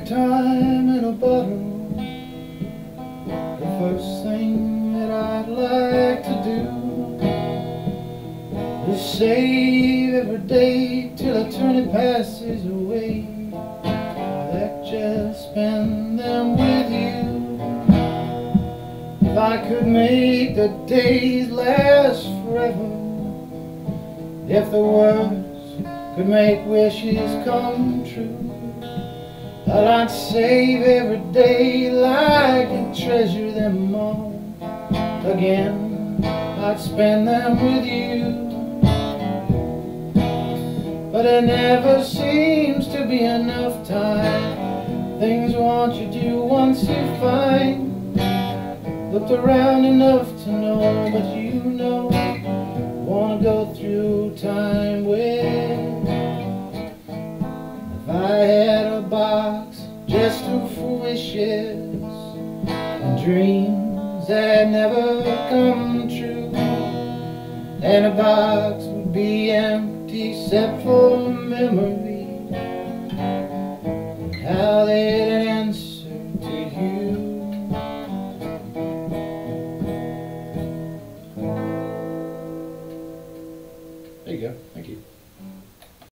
good time in a bottle. The first thing that I'd like to do is save every day till eternity passes away. I'd just spend them with you. If I could make the days last forever, if the words could make wishes come true. But I'd save every day like and treasure them all again. I'd spend them with you. But it never seems to be enough time. Things want you do once you find. Looked around enough to know, but you know, wanna go through time with. guess wishes and dreams that never come true. And a box would be empty except for memory. And how they'd answer to you. There you go. Thank you.